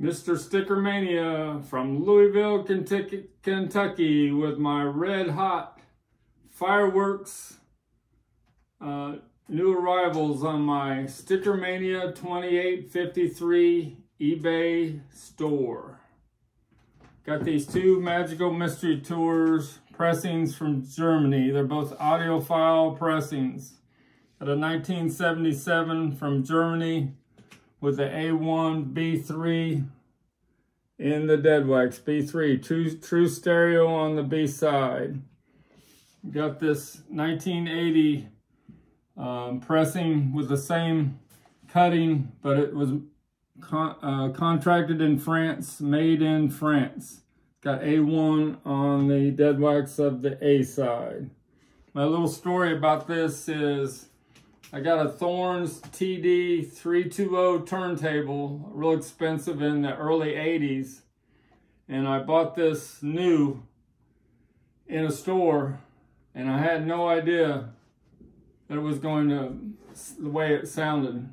Mr. Sticker Mania from Louisville, Kentucky, with my red hot fireworks uh, new arrivals on my Sticker Mania 2853 eBay store. Got these two Magical Mystery Tours pressings from Germany. They're both audiophile pressings. Got a 1977 from Germany with the A1 B3 in the dead wax. B3, true, true stereo on the B side. Got this 1980 um, pressing with the same cutting, but it was con uh, contracted in France, made in France. Got A1 on the dead wax of the A side. My little story about this is I got a Thorens TD 320 turntable, real expensive in the early 80s. And I bought this new in a store and I had no idea that it was going to, the way it sounded.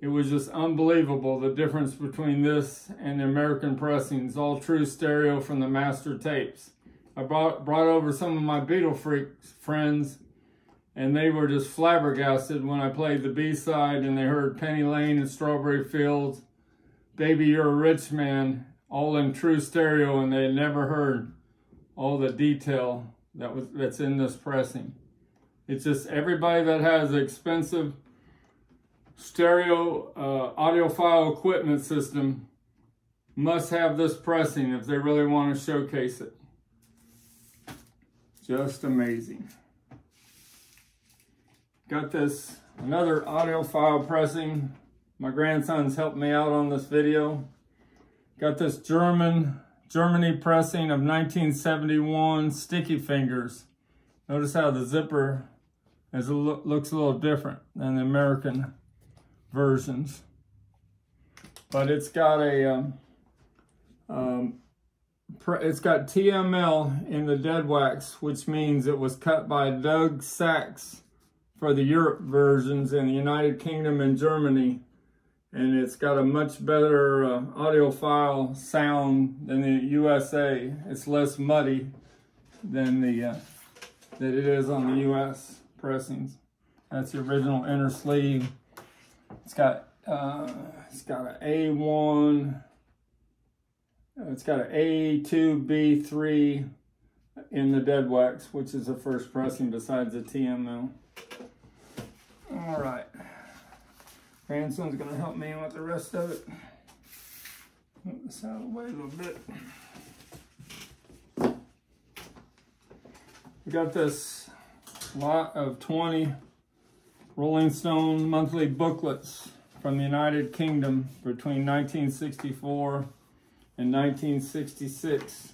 It was just unbelievable, the difference between this and the American pressings, all true stereo from the master tapes. I brought, brought over some of my Beatle Freaks friends and they were just flabbergasted when I played the B-side and they heard Penny Lane and Strawberry Fields, Baby You're a Rich Man, all in true stereo and they never heard all the detail that was that's in this pressing. It's just everybody that has expensive stereo uh, audiophile equipment system must have this pressing if they really want to showcase it. Just amazing. Got this, another audiophile pressing. My grandson's helped me out on this video. Got this German, Germany pressing of 1971 Sticky Fingers. Notice how the zipper is a looks a little different than the American versions. But it's got a, um, um, it's got TML in the dead wax, which means it was cut by Doug Sax for the Europe versions in the United Kingdom and Germany. And it's got a much better uh, audiophile sound than the USA. It's less muddy than the uh, that it is on the US pressings. That's the original inner sleeve. It's got uh, it's got an A1. It's got an A2B3 in the dead wax, which is the first pressing besides the TML. All right. Grandson's gonna help me with the rest of it. Move this out of the way a little bit. We got this lot of 20 Rolling Stone monthly booklets from the United Kingdom between 1964 and 1966.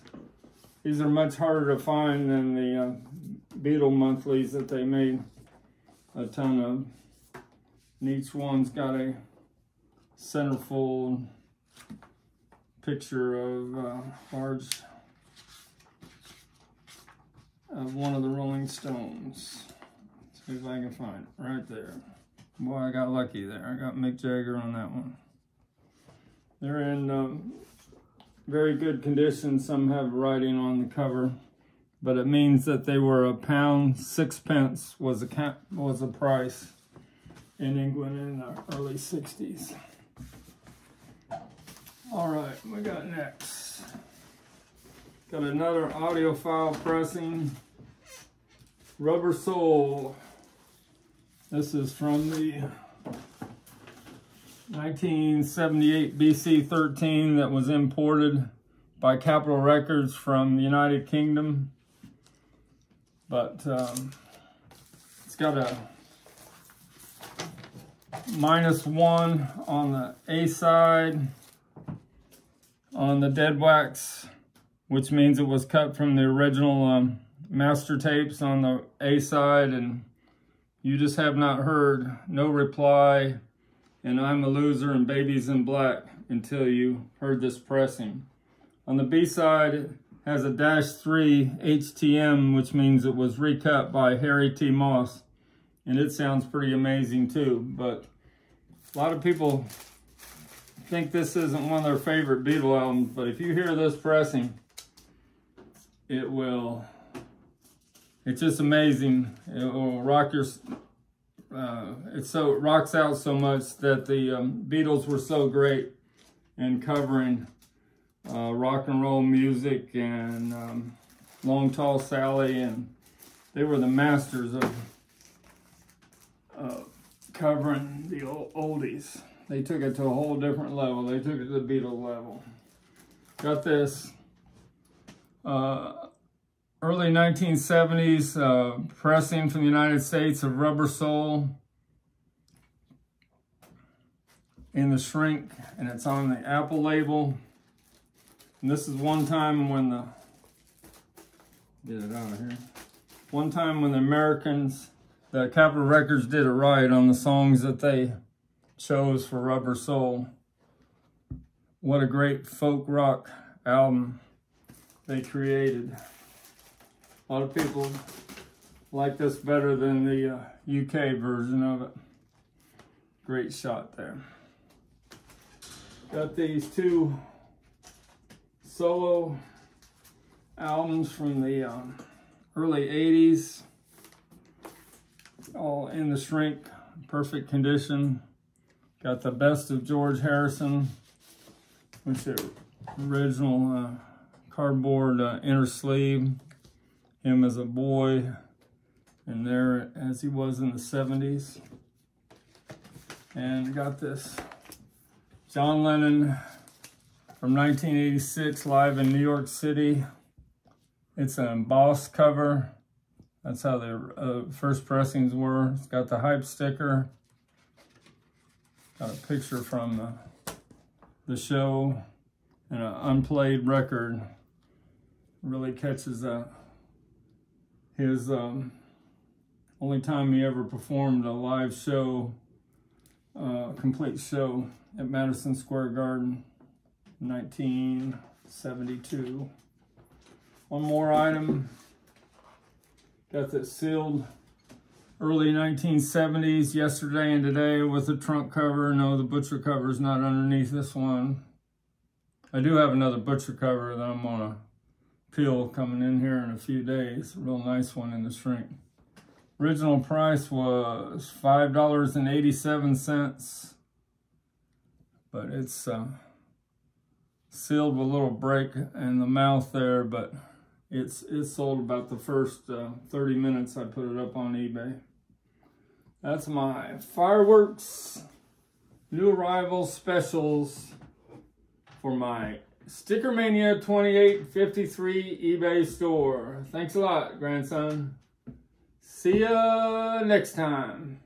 These are much harder to find than the uh, Beatle monthlies that they made a ton of. And each one's got a centerfold picture of uh, large of one of the Rolling Stones. Let's see if I can find it right there. Boy, I got lucky there. I got Mick Jagger on that one. They're in um, very good condition. Some have writing on the cover but it means that they were a pound sixpence was a was a price in England in the early 60s. All right, we got next. Got another audiophile pressing, Rubber Soul. This is from the 1978 BC 13 that was imported by Capitol Records from the United Kingdom. But um, it's got a minus one on the A side on the dead wax, which means it was cut from the original um, master tapes on the A side. And you just have not heard no reply and I'm a loser and baby's in black until you heard this pressing. On the B side, has a dash 3 HTM, which means it was recut by Harry T. Moss. And it sounds pretty amazing too. But a lot of people think this isn't one of their favorite Beatle albums, but if you hear this pressing, it will, it's just amazing. It will rock your, uh, it so it rocks out so much that the um, Beatles were so great in covering uh, rock and roll music and um, Long Tall Sally, and they were the masters of uh, covering the old oldies. They took it to a whole different level. They took it to the Beatles level. Got this uh, early 1970s uh, pressing from the United States of Rubber Soul in the shrink, and it's on the Apple label. And this is one time when the, get it out of here. One time when the Americans, the Capitol Records did it right on the songs that they chose for Rubber Soul. What a great folk rock album they created. A lot of people like this better than the uh, UK version of it. Great shot there. Got these two solo albums from the um, early 80s. All in the shrink, perfect condition. Got the best of George Harrison, which is original uh, cardboard uh, inner sleeve. Him as a boy, and there as he was in the 70s. And got this John Lennon from 1986 live in New York City. It's an embossed cover. That's how the uh, first pressings were. It's got the hype sticker. Got a picture from the, show and an unplayed record. Really catches uh, his um, only time he ever performed a live show, uh, complete show at Madison Square Garden, 1972. One more item. Got this sealed early 1970s, yesterday and today with the trunk cover. No, the butcher cover is not underneath this one. I do have another butcher cover that I'm gonna peel coming in here in a few days. Real nice one in the shrink. Original price was $5.87, but it's uh, sealed with a little break in the mouth there, but it's, it's sold about the first uh, 30 minutes I put it up on eBay. That's my fireworks new arrival specials for my Sticker Mania 2853 eBay store. Thanks a lot, grandson. See ya next time.